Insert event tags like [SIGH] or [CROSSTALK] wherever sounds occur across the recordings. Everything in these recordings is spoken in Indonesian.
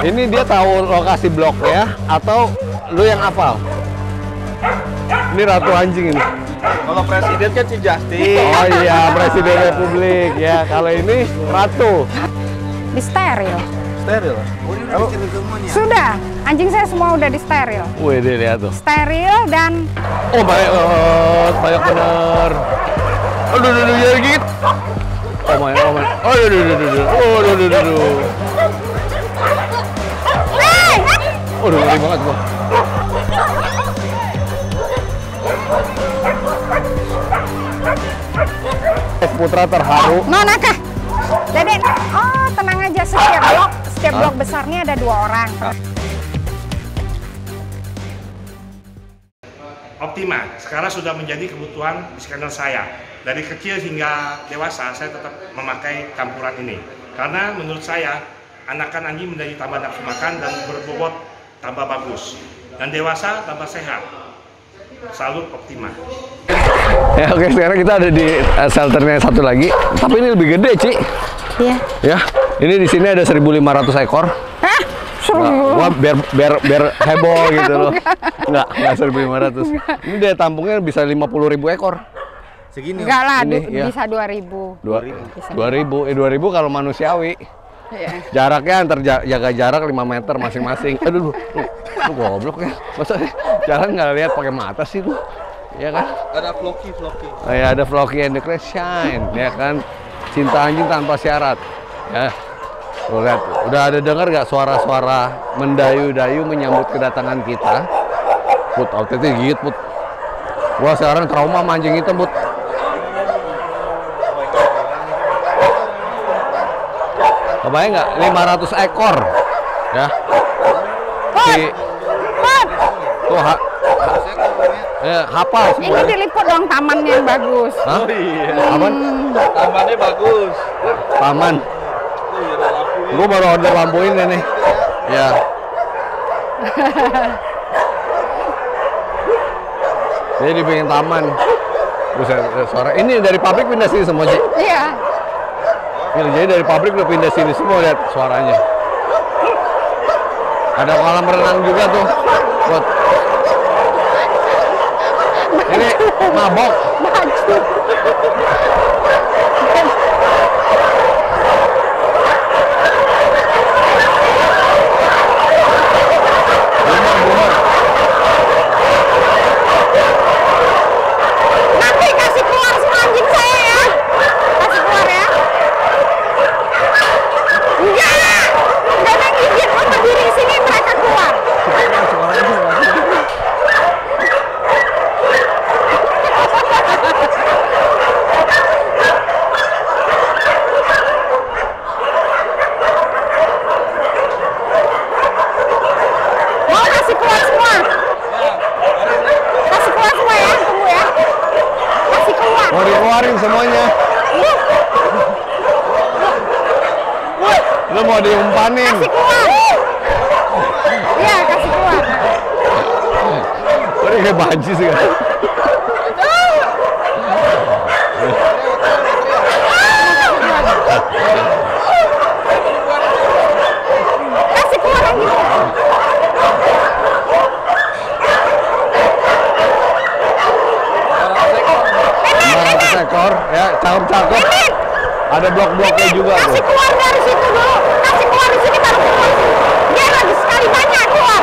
Ini dia tahu lokasi bloknya atau lu yang hafal? Ini ratu anjing ini. Kalau presiden kan si Justin. Oh iya, Presiden Republik ya. Kalau ini ratu. Di steril. Steril. Sudah, anjing saya semua udah di steril. Wih, dia lihat tuh. Steril dan Oh banyak banget, banyak bener. Aduh, aduh, aduh, jadi gigit. Oh my, oh my. Oh, aduh, aduh, aduh, aduh. Oh, aduh, aduh, aduh, aduh. Oh, aduh, ngeri banget gua. Putra terharu. Nonaka. Jadi, oh tenang aja setiap blok, setiap blok besarnya ada dua orang. Optima sekarang sudah menjadi kebutuhan scanner saya. Dari kecil hingga dewasa saya tetap memakai campuran ini. Karena menurut saya anakan anjing menjadi tambah nafsu makan dan berbobot tambah bagus. Dan dewasa tambah sehat. Salut Optima. Ya oke sekarang kita ada di uh, shelternya satu lagi, tapi ini lebih gede, Ci. Iya. Ya, ini di sini ada 1.500 ekor. Hah? Nggak, gua biar biar biar heboh gitu loh. Enggak, enggak 1.500. Ini daya tampungnya bisa 50.000 ekor. Segini. Enggak lah, Ini, du- iya. bisa 2000. Dua. 2000, eh 2000 kalau manusiawi. Iya. Jaraknya antar ja- jaga jarak 5 meter masing-masing. [LAUGHS] Aduh, lu, lu, lu goblok ya. Masa jalan nggak lihat pakai mata sih lu? Ya kan? Ada Floki, Floki. Oh ya ada Floki and the Crash Shine, ya kan? Cinta anjing tanpa syarat. Ya. Tuh lihat, udah ada dengar nggak suara-suara mendayu-dayu menyambut kedatangan kita? Put, OTT gigit, Put. Gua sekarang trauma sama anjing itu, Put. Kebayang nggak? 500 ekor. Ya. Si, Put, tuh, ha, ya, hafal ini semua. diliput dong tamannya yang bagus. Hah? Oh iya. Apaan? Tamannya bagus. Taman. Gue baru order lampu ini nih. Ya. Jadi dibikin taman. Buset, eh, suara. Ini dari pabrik pindah sini semua, Ci. Iya. Ini, jadi dari pabrik udah pindah sini semua lihat suaranya. Ada kolam renang juga tuh. Buat ini mabok. Baju. Bumor, bumor. Nanti kasih keluar semua anjing saya ya. Kasih keluar ya. Enggak. Enggak ada yang gigit. Lo berdiri di sini mereka keluar. Mau kasih keluar semua. Kasih keluar semua ya. Tunggu ya. Kasih keluar. Mau dikeluarin semuanya. Lu mau diumpanin. Kasih keluar. Iya, kasih keluar. Dia kayak banci sih kan? Ekor, ya cakep-cakep. Ada blok-bloknya juga tuh. Kasih keluar dari situ dulu. Kasih keluar di sini baru keluar. Dia lagi sekali banyak keluar.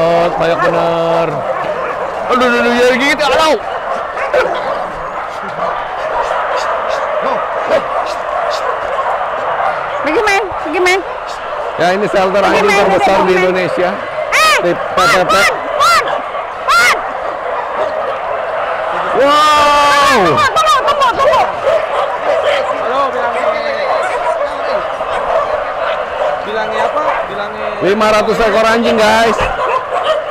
Banyak, bener. Aduh, aduh, aduh, jadi gitu, aduh. Pergi men, pergi men. Ya ini shelter men, terbesar di. Indonesia. Eh, Di Pon. Pon, Pon, Pon. Wow. Tunggu, tunggu, tunggu, tunggu. Halo, bilangnya. Bilangnya apa? Bilangnya 500 ekor anjing guys.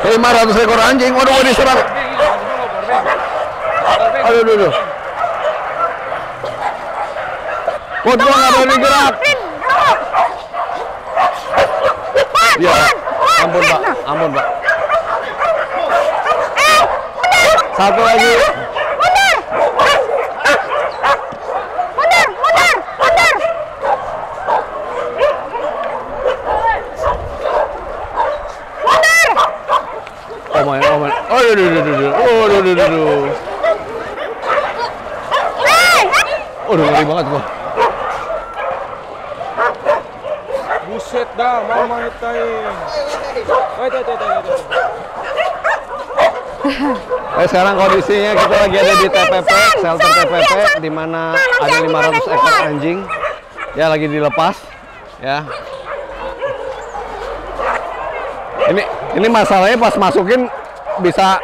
500 ekor anjing. Waduh, waduh diserang. Aduh, aduh, aduh. Put, gua nggak berani gerak. Ya, ampun pak, ampun pak. Eh. Satu lagi. Mundur. Mundur, mundur, mundur. Mundur. Oh my, oh my. Oh, aduh, aduh, aduh, aduh. Oh, aduh, aduh, aduh, aduh. Eh, Aduh, ngeri banget gua. buset dah, mau manit kain. Wait, wait, wait, wait, wait. Eh, sekarang kondisinya kita lagi ada di TPP, shelter TPP, di mana ada 500 ekor anjing. Ya, lagi dilepas. Ya. Ini ini masalahnya pas masukin bisa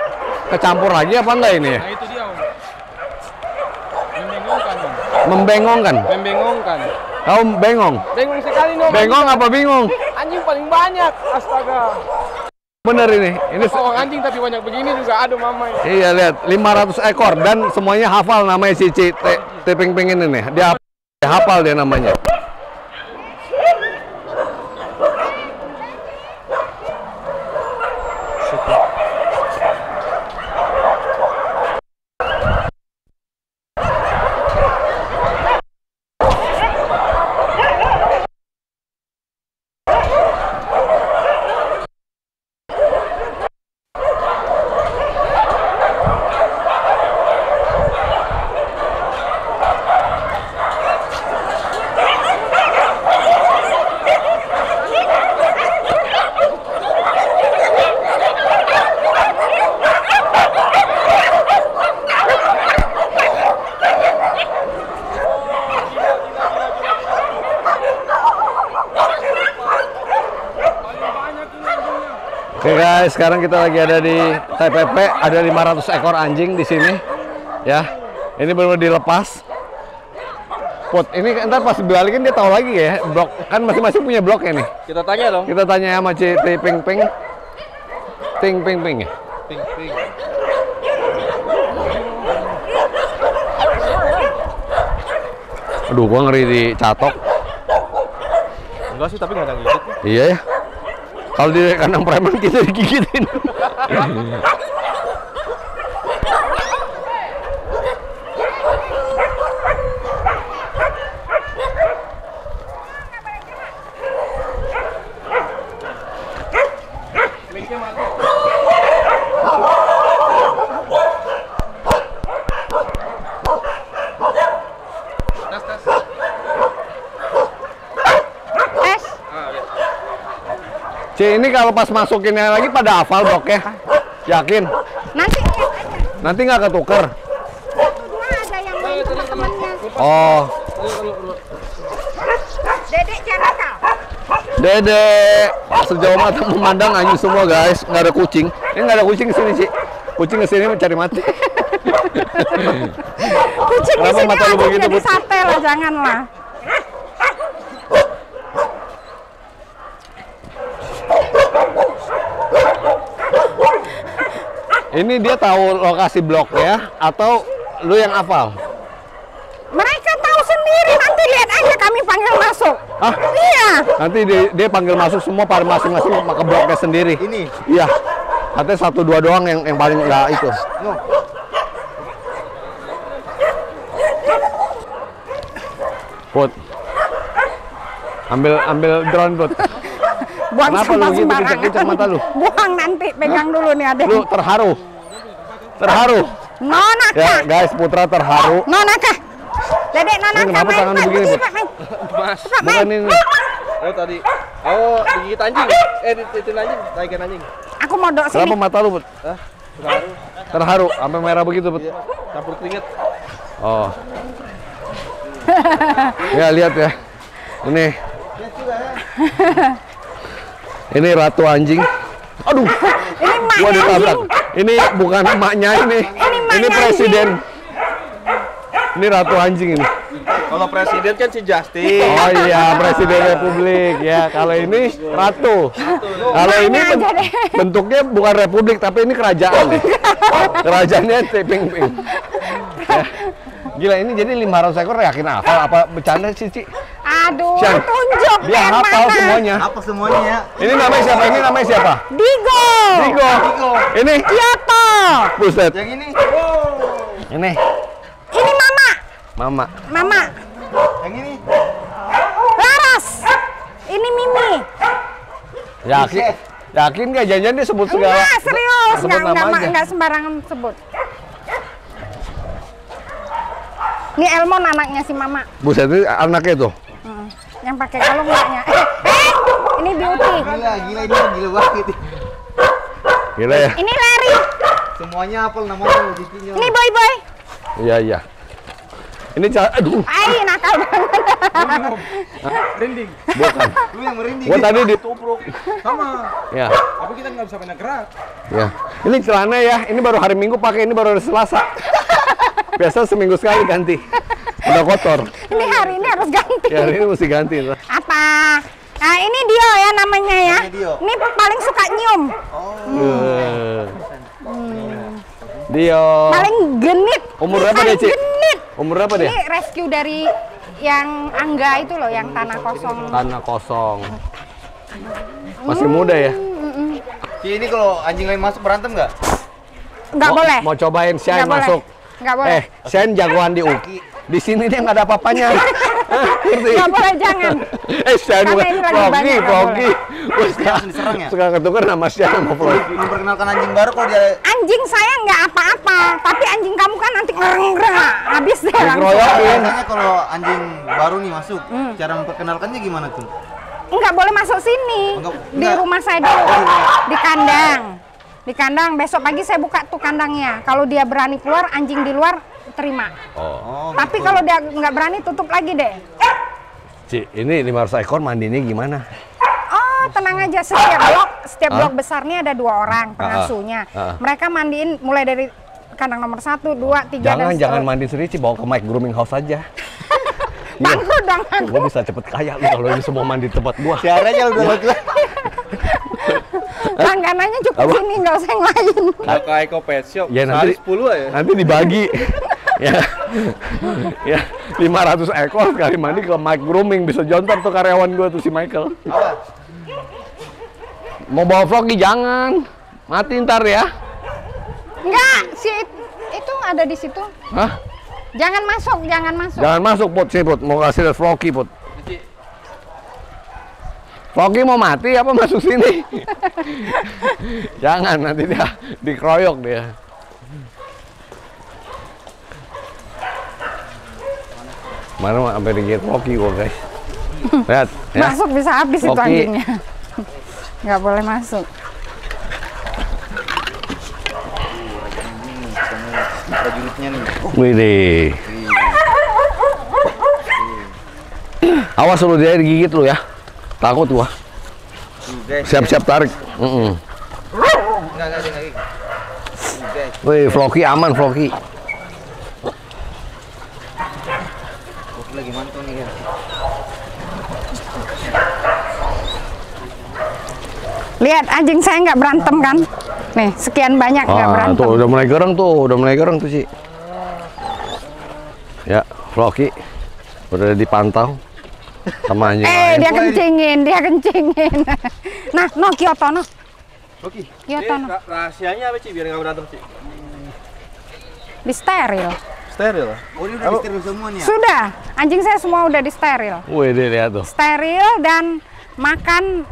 kecampur lagi apa enggak ini ya? Nah itu dia om. Membingungkan om. Membengongkan. Membingungkan. Kau bengong. Bengong sekali nom. Bengong apa bingung? Anjing paling banyak. Astaga. Bener ini. Ini Oh anjing tapi banyak begini juga. Aduh mamai. Iya lihat 500 ekor dan semuanya hafal namanya Cici Te Ping ini nih. Hafal, dia hafal dia namanya. Oke guys, sekarang kita lagi ada di TPP, ada 500 ekor anjing di sini. Ya. Ini baru dilepas. Put, ini ntar pas dibalikin dia tahu lagi ya, blok kan masing-masing punya bloknya nih. Kita tanya dong. Kita tanya sama Citi Ping Ping. Ting Ping Ping ya. Ping, ping. Aduh, gua ngeri dicatok. Enggak sih tapi nggak ada gigit. Iya ya. Kalau di kandang preman kita digigitin. [LAUGHS] Tes tes. Tes. Ah, ya. C ini kalau pas masukinnya lagi pada hafal bloknya. Yakin? Nanti lihat aja. Nanti nggak ketuker. Nah, ada yang main. Oh, Dedek. Dede, sejauh mata memandang anjing semua guys, nggak ada kucing. Ini nggak ada kucing sini sih. Kucing ke sini mencari mati. Kucing di Kenapa mata lu begitu, jadi sate lah, janganlah. Ini dia tahu lokasi bloknya atau lu yang hafal? Mereka tahu sendiri, nanti lihat aja kami panggil masuk. Hah? Iya. Nanti dia, dia panggil masuk semua pada masing-masing ke bloknya sendiri. Ini. Iya. Katanya satu dua doang yang yang paling nggak itu. No. Put. Ambil ambil drone put. Buang Kenapa lu sampah begitu sembarangan. kencang-kencang mata lu? [LAUGHS] Buang nanti, pegang dulu nih adek. Lu terharu. Terharu. Nonaka. Ya guys, Putra terharu. Nonaka. Dedek nonaka. Ini kenapa main, tangan lu main, begini? Pak, main. Mas. Bukan main. ini. Oh tadi Oh, digigit anjing. Eh, dititin anjing, taikan anjing. Aku mau dok Kenapa sini. mata lu, Put? Hah? Terharu. Terharu, sampai merah begitu, Put. Iya, campur keringet. Oh. ya, lihat ya. Ini. Ini ratu anjing. Aduh, Ini gua maknya ditabrak. anjing. Ini bukan emaknya ini. Ini Ini presiden. Ini ratu anjing ini. Kalau presiden kan si Justin. Oh iya, presiden republik ya. Kalau ini ratu. Kalau ini ben- bentuknya bukan republik tapi ini kerajaan. Kerajaannya Teping Ping. Ya. [LAUGHS] Gila ini jadi 500 ekor yakin hafal apa bercanda sih, Ci? Aduh, Sian. tunjuk Dia hafal mana. semuanya. Apa semuanya ya? Ini namanya siapa? Ini namanya siapa? Digo. Digo. Ini Kyoto. buset. Yang ini? Ini Ini Mama. Mama. Mama. Yang ini? Laras. Ini Mimi. Yakin? Yakin gak janjian dia sebut segala? Enggak, serius. Enggak, nama enggak, aja. enggak sembarangan sebut. Ini Elmon anaknya si Mama. Buset ini anaknya tuh. Hmm, Yang pakai kalung enggaknya. Eh, eh, ini Beauty. Gila, gila ini gila banget. Gila ya. Ini Larry. Semuanya apa namanya rezekinya? Ini Boy Boy. Iya iya. Ini cara aduh, Ai, nakal banget. Rinding. bukan. Lu yang merinding. Gua tadi ditubruk. Sama. Ya, Tapi kita nggak bisa banyak gerak. ya. Ini celana ya. Ini baru hari Minggu pakai, ini baru hari Selasa. Biasa seminggu sekali ganti. Udah kotor. Ini hari ini harus ganti. Ya, hari ini mesti ganti. Apa? Nah, ini Dio ya namanya ya. Dio. Ini paling suka nyium. Eh. Dio. Paling genit. Umur berapa dia, Ci? Genit. Umur berapa dia? Ini rescue dari yang Angga itu loh, yang tanah kosong. Tanah kosong. Masih muda ya? Ci, ini kalau anjing lain masuk berantem nggak? Nggak boleh. Mau cobain Shine Nggak boleh. Masuk. Nggak boleh. Eh, Shine jagoan di Uki. Di sini dia nggak ada apa-apanya. Hah, [LAUGHS] Ngerti? Nggak boleh, jangan. Eh, Karena bukan diserang ya? suka ketukar nama Shine sama Floki. Memperkenalkan anjing baru kalau dia Anjing saya nggak apa-apa, tapi anjing kamu kan nanti ngereng-ngereng. Habis deh langsung. Biasanya kalau anjing baru nih masuk, cara memperkenalkannya gimana tuh? Nggak boleh masuk sini. Enggak, Di enggak. rumah saya dulu. Di kandang. Di kandang. Besok pagi saya buka tuh kandangnya. Kalau dia berani keluar, anjing di luar terima. Oh, Tapi kalau dia nggak berani, tutup lagi deh. Ci, ini 500 ekor mandinya gimana? Oh, tenang aja. Setiap blok, setiap Hah? blok besarnya ada dua orang pengasuhnya. Ah, ah. Mereka mandiin mulai dari kandang nomor satu, dua, tiga, Jangan, dan jangan mandi sendiri, Ci. Bawa ke Mike Grooming House aja. [LAUGHS] Iya. Bangkrut dong aku. Gue bisa cepet kaya lu kalau ini semua mandi di tempat gua. Siarannya udah lagi. [LAUGHS] Langganannya cukup Apa? sini, nggak usah yang lain. Kayak Eko Pet Shop. Ya, nanti- Sehari 10 aja. Nanti dibagi. [LAUGHS] ya. ya, 500 ekor sekali mandi ke Mike Grooming bisa jontor tuh karyawan gua tuh si Michael. Apa? Mau bawa vloggy jangan. Mati ntar ya. Enggak, si itu ada di situ. Hah? Jangan masuk, jangan masuk. Jangan masuk Put sini Put. Mau kasih lihat vloggy Put. Vloggy mau mati apa masuk sini? [LAUGHS] jangan nanti dia dikeroyok dia. Mana mah sampai digigit Vloggy gua guys. [LAUGHS] Lihat ya. Masuk bisa habis itu Oke. anjingnya. [LAUGHS] Nggak boleh masuk. Prajuritnya nih. Widih. Awas lu dia digigit lu ya. Takut gua. Siap-siap tarik. Mm Enggak, enggak, enggak. Tuh, guys. Wih, Floki aman, Floki. Lagi nih. Lihat anjing saya nggak berantem kan? Nih, sekian banyak nggak Ah, berantem. tuh udah mulai gereng tuh, udah mulai gereng tuh sih. Ya, Floki udah dipantau sama anjing Eh, dia kencingin, dia kencingin. [LAUGHS] nah, no Kyoto no. Oke. Kyoto no. Ra- rahasianya apa sih biar nggak berantem sih? Di steril. Steril. Oh, ini udah disteril semua nih ya? Sudah, anjing saya semua udah di steril. Wih, dia lihat tuh. steril dan makan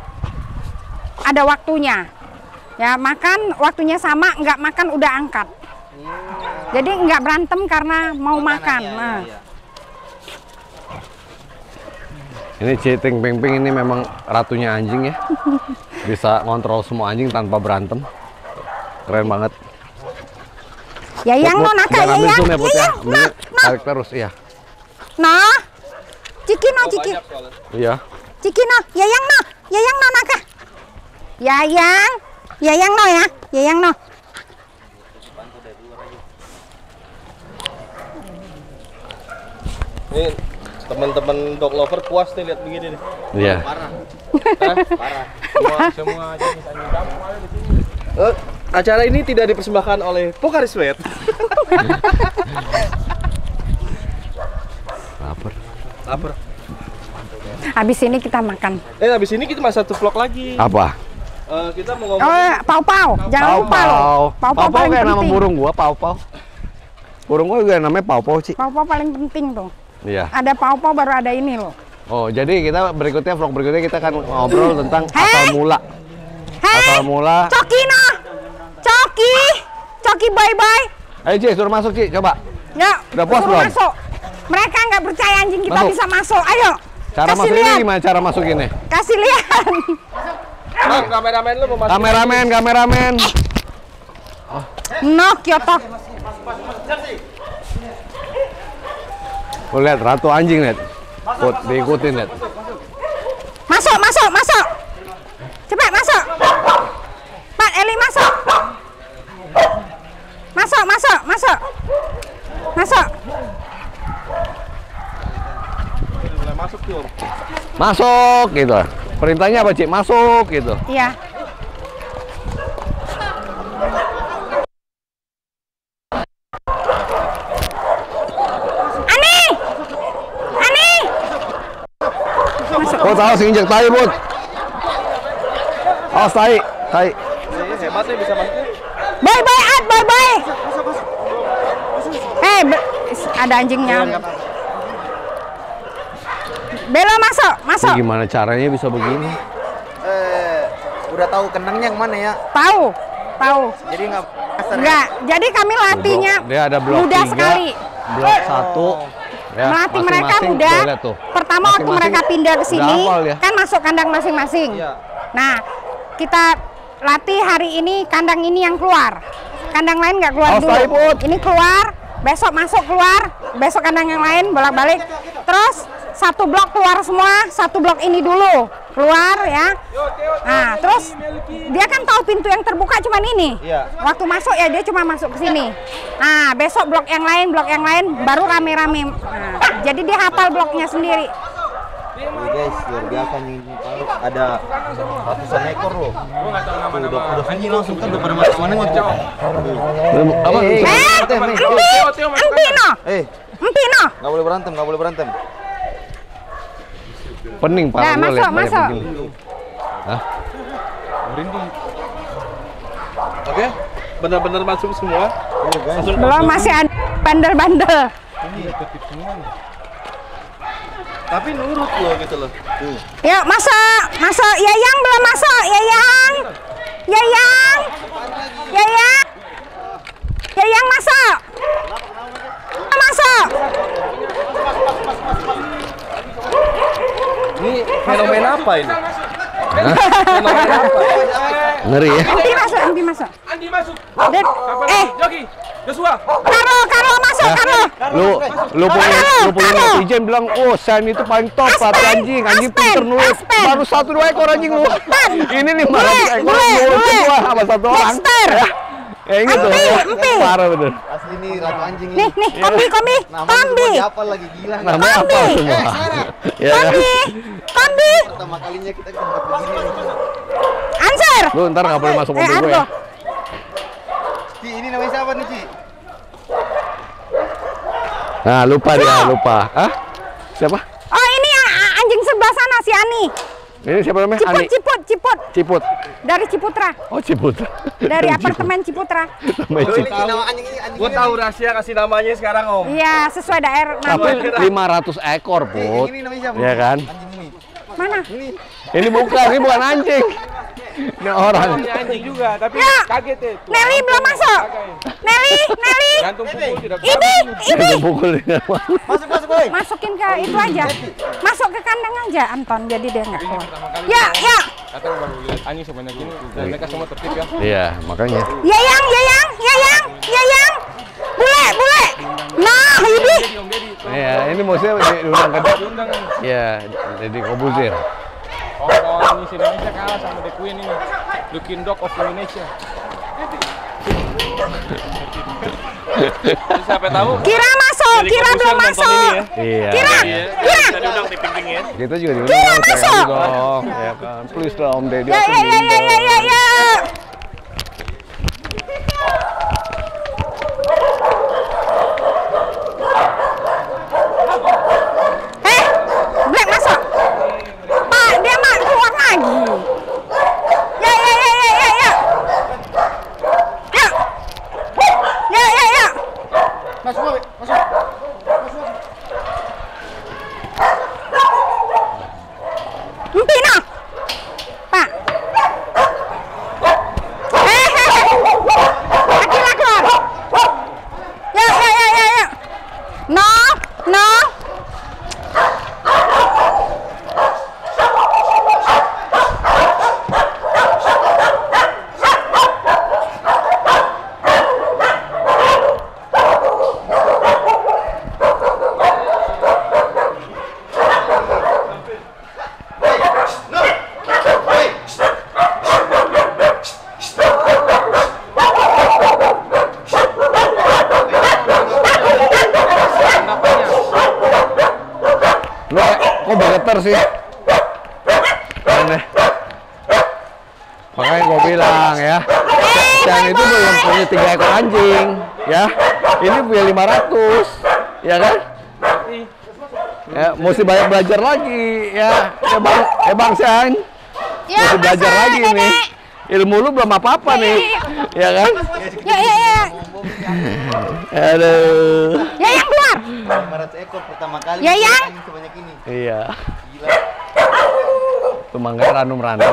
ada waktunya. Ya, makan waktunya sama, nggak makan udah angkat. Jadi nggak berantem karena mau makan. Makanannya, Nah, iya, iya. Ini Citing Ping Ping ini memang ratunya anjing ya. Bisa ngontrol semua anjing tanpa berantem. Keren banget. Yayang Put, no Put, naka jangan ambil yayang. zoom ya, Put, ya. Yayang Ini no no tarik terus, iya. no. Ciki no ciki. Iya. Ciki no, yayang no, yayang no naka. Yayang, yayang no ya, yayang no. Ini teman-teman dog lover puas nih lihat begini nih. Iya. Hah? Parah. Semua semua jenis anjing kampung ada di sini. Eh, acara ini tidak dipersembahkan oleh Pokari Sweat. [LAUGHS] Lapar. Lapar. Habis ini kita makan. Eh, habis ini kita masih satu vlog lagi. Apa? Eh, kita mau ngomong Oh, pau pau, jangan Pau lupa loh. Pau. Pau pau Pau Pau paling kayak nama burung gua, Pau Pau. Burung gua juga namanya Pau Pau, Ci. Pau pau paling penting tuh. Iya. Ada pau pau baru ada ini loh. Oh, jadi kita berikutnya vlog berikutnya kita akan ngobrol tentang Hei! asal mula. Hei, Asal mula. Coki no, Coki, Coki bye bye. Ayo, Ci, suruh masuk, Ci. Coba. Ya, Udah puas belum? masuk. Mereka nggak percaya anjing kita Masuk. bisa masuk. Ayo, Cara kasih masuk lihat, ini gimana cara masukinnya? kasih lihat. Bang, kameramen lu mau masuk. Kameramen, kameramen. no, Kyoto. Tuh lihat ratu anjing lihat. Put, diikutin lihat. Masuk, masuk, masuk. Cepat masuk. Pak Eli masuk. Masuk, masuk, masuk. Masuk. Boleh masuk. Masuk gitu. Perintahnya apa, Ci? Masuk gitu. Iya. Ani! Ani! Put, awas injek tai, Put. Awas tai, tai. Eh, hebat nih bisa masuk. Bye bye Ad, bye bye. Eh, ada anjingnya. Bella masuk, Ini masuk. gimana caranya bisa begini? Eh, udah tahu kenangnya yang mana ya? Tahu, tahu. Jadi nggak ya? Enggak, jadi kami latihnya Dia ada blok mudah sekali. Blok satu. Ya, Melatih mereka masing-masing. mudah. Tuh, lihat tuh. Pertama waktu mereka pindah ke sini, ya. kan masuk kandang masing-masing. Iya. Nah, kita latih hari ini kandang ini yang keluar. Kandang lain nggak keluar Awas, dulu. Ini keluar, besok masuk keluar, besok kandang yang lain bolak-balik. Terus satu blok keluar semua, satu blok ini dulu keluar ya. Nah, terus dia kan tahu pintu yang terbuka cuma ini. Iya. Waktu masuk ya dia cuma masuk ke sini. Nah, besok blok yang lain, blok yang lain baru rame-rame. Nah, jadi dia hafal bloknya sendiri. Nih guys, luar biasa nih. Tahu ada ratusan ekor loh. Tuh, udah udah anjing langsung kan udah pada mana-mana ngocok. Apa? Eh, Eh, nih. empi, empi no, Eh, empi no. nggak boleh berantem, nggak boleh berantem. Pening Nah, parah gua masuk, masuk. Hah? Oke. Benar-benar masuk semua. Iya guys. Langsung Belum masih ada bandel-bandel. tapi nurut loh gitu loh. Tuh. Yuk masuk, masuk. Yayang belum masuk. Yayang. Yayang. Yayang masuk. Masuk. Ini fenomena apa ini? Hah? Fenomena apa? Ngeri ya? Empi masuk, Empi masuk. Andi masuk. Dan, eh, Jogi, Joshua. Karlo, Karlo masuk, Karlo. Lu lu punya lu punya netizen bilang, "Oh, Sam itu paling top Aspen, anjing, anjing pinter nulis." Baru satu dua ekor anjing lu. Ini nih 500 ekor nulis bule. semua sama satu orang. Dexter. Ya. Ya ini tuh. Empi, empi. Parah bener. Nih ratu anjing Nih, ini. nih, kombi, kombi, Namanya kombi, semua diapal lagi gila. Namanya apa semua? Ya kan? kombi, kombi. Pertama kalinya kita tempat begini. Answer. Lu ntar nggak boleh masuk Eh, mobil gue ya. Ci, ini namanya siapa nih, Ci? Nah, lupa dia, lupa. Hah? Siapa? Oh, ini anjing sebelah sana si Ani. Ini siapa namanya? Ciput, Ani. Ciput, Ciput. Ciput. Dari Ciputra. Oh, Ciput. Dari apartemen Ciputra. Namanya Oh, ini Ciput. nama anjing ini anjing. Gue tahu rahasia kasih namanya sekarang om. Iya, sesuai daerah Tapi nama. 500 ekor, Eh, Put. ini namanya siapa? Iya kan? Anjing ini. Mana? Ini. Ini bukan, ini bukan anjing. Ini orang. anjing juga, tapi Ya. kaget ya. Tuh, Nelly belum masuk. Nelly, Nelly. Gantung pukul tidak Ini, ini. Pukul dia. Masuk masuk boy. Ke itu aja. Masuk ke kandang aja Anton, jadi dia nggak keluar. Ya, ya. Atau baru lihat anjing sebanyak ini dan mereka semua tertib ya. Iya, makanya. Ya yang, ya yang, ya yang, ya yang. Bule, bule. Nah, ini. Iya, ini musuhnya di- diundang ke diundang kan. Iya, jadi Kobuzir. Kawan-kawan Miss Indonesia kalah sama The Queen ini. The King Dog of Indonesia. Siapa tahu Kira masuk, kira belum masuk. ya. Iya. Kira, kira. Kita diundang di. Kita juga diundang. Kira masuk. ya kan. Please lah Om Deddy. Ya, ya, ya, ya, ya, diundang. ya, ya. Eh, Black masuk. Pak, dia mak keluar lagi. Ya, ya, ya, ya, ya, ya. Ya. Ya, ya, ya. Empina. Pak. Eh, eh, eh. Akila keluar. Ya, ya, ya, ya, ya. No, no. Lu kok begeter sih? Aneh. Makanya gue bilang ya, yang itu yang punya tiga ekor anjing, ya. Ini punya 500, ya kan? Ya, mesti banyak belajar lagi, ya. Ya bang, ya bang San, Ya, mesti belajar masuk, lagi Nenek. nih. Ilmu lu belum apa-apa nih, ya kan? Ya, ya, ya. Aduh, Ya, yang keluar. 500 ekor pertama kali. Ya, ya. anjing sebanyak ini. iya. Gila. Tuh mangga ranum-ranum.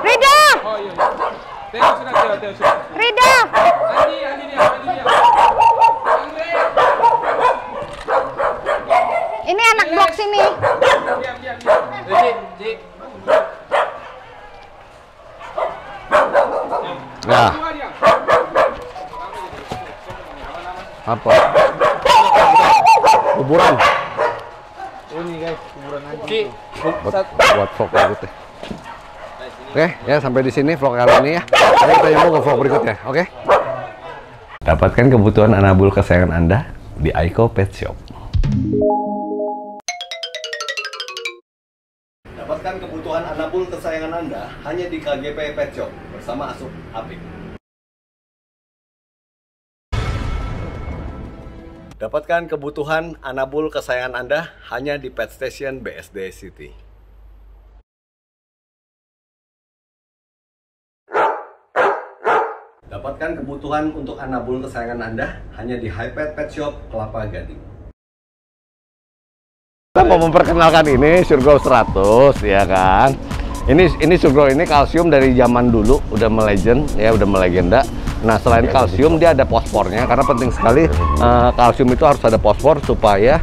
Rido, Oh iya. iya. Teo sudah, Teo, Teo sudah. Rido. Andi, Andi dia, Andi dia. Andre, Ini anak blok sini. diam, diam, diam. Eh, Ci, Ci. Nah, Semua dia. apa? Kuburan. Oh ini guys, kuburan anjing. Ci, buat, vlog berikutnya. Oke, ya sampai di sini vlog kali ini ya. Nanti kita nyambung ke vlog berikutnya, oke? Dapatkan kebutuhan anabul kesayangan Anda di Aiko Pet Shop. Dapatkan kebutuhan anabul kesayangan Anda hanya di KGP Pet Shop bersama Asup Apik. Dapatkan kebutuhan anabul kesayangan Anda hanya di Pet Station BSD City. Dapatkan kebutuhan untuk anabul kesayangan Anda hanya di Hypet Pet Shop Kelapa Gading. Kita mau memperkenalkan ini Surgo 100 ya kan. Ini ini Surgo ini kalsium dari zaman dulu udah melegend ya udah melegenda. Nah selain kalsium dia ada fosfornya karena penting sekali eh, kalsium itu harus ada fosfor supaya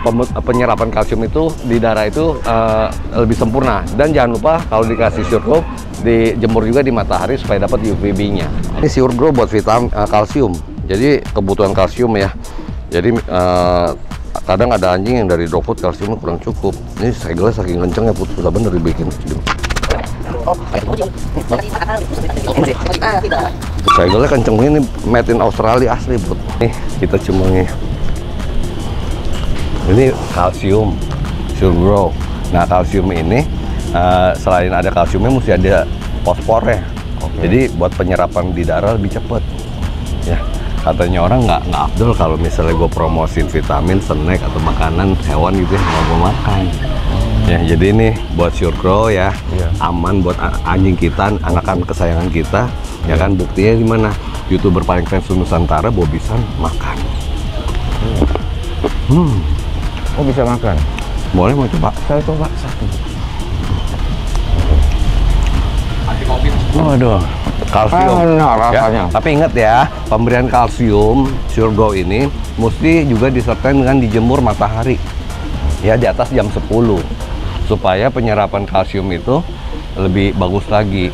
pemu- penyerapan kalsium itu di darah itu eh, lebih sempurna. Dan jangan lupa kalau dikasih Surgo dijemur juga di matahari supaya dapat UVB-nya. Ini Surgo buat vitamin eh, kalsium. Jadi kebutuhan kalsium ya. Jadi eh, kadang ada anjing yang dari dropot kalsiumnya kurang cukup. Ini segelnya saking kencengnya putus udah bener dibikin. Segelnya kenceng ini made in Australia asli bro. Nih kita cuma nih. Ini kalsium, surgrow. Nah kalsium ini eh, selain ada kalsiumnya mesti ada fosfornya. Jadi buat penyerapan di darah lebih cepat. Ya katanya orang nggak nggak afdol kalau misalnya gue promosin vitamin, snack atau makanan hewan gitu ya mau gue makan. Ya jadi ini buat surgrow ya, aman buat anjing kita, anakan kesayangan kita. Ya kan buktinya di mana? Youtuber paling fans Nusantara Bobisan makan. Hmm. Oh bisa makan. Boleh mau coba? Saya coba satu. Waduh, kalsium. Enak rasanya. Ya, tapi ingat ya, pemberian kalsium Surgo ini mesti juga disertai dengan dijemur matahari. Ya, di atas jam 10 supaya penyerapan kalsium itu lebih bagus lagi.